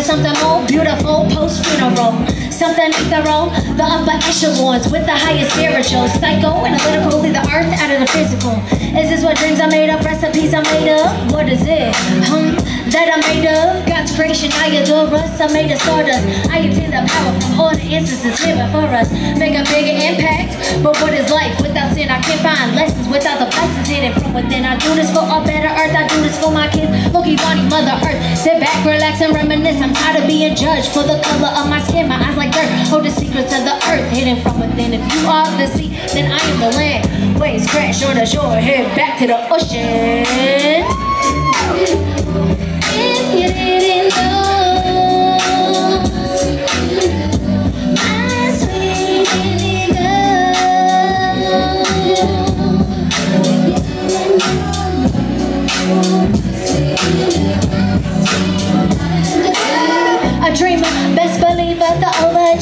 something more beautiful post funeral. Something thorough, the upper echelons with the highest spiritual. Psycho, analytical, leave the earth out of the physical. Is this what dreams are made of? Recipes are made of? What is it? Hmm, that I'm made of? God's creation, I adore us. I made of stardust. I feel the power from all the instances here before us. Make a bigger impact. But what is life without sin? I can't find lessons without the blessings hidden from within. I do this for a better earth. I do this for my kids. Loki, Bonnie, Mother Earth. Sit back, relax, and reminisce. I'm tired of being judged for the color of my skin. My eyes like dirt. Hold the secrets of the earth hidden from within. If you are the sea, then I am the land. Waves crash on the shore, head back to the ocean.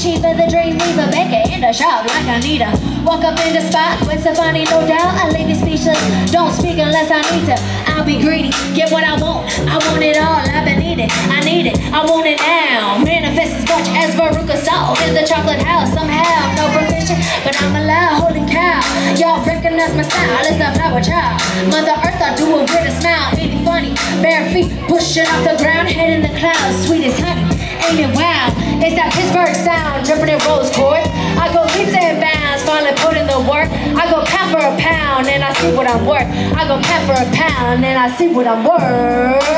Overachiever, the dream weaver, Becca in the shop like her. Walk up in the spot with somebody, no doubt. I leave you speechless. Don't speak unless I need to. I'll be greedy, get what I want. I want it all, I've been needing. I need it, I want it now. Manifest as much as Veruca salt in the chocolate house. Somehow, no permission, but I'm allowed. Holy cow, y'all recognize my style. It's the flower child. Mother Earth, I do it with a smile. It funny? Bare feet pushing off the ground, head in the clouds. Sweet as honey. It wild? It's that Pittsburgh sound, dripping in rose quartz. I go leaps and bounds, finally put in the work. I go pound for a pound, and I see what I'm worth. I go pound for a pound, and I see what I'm worth.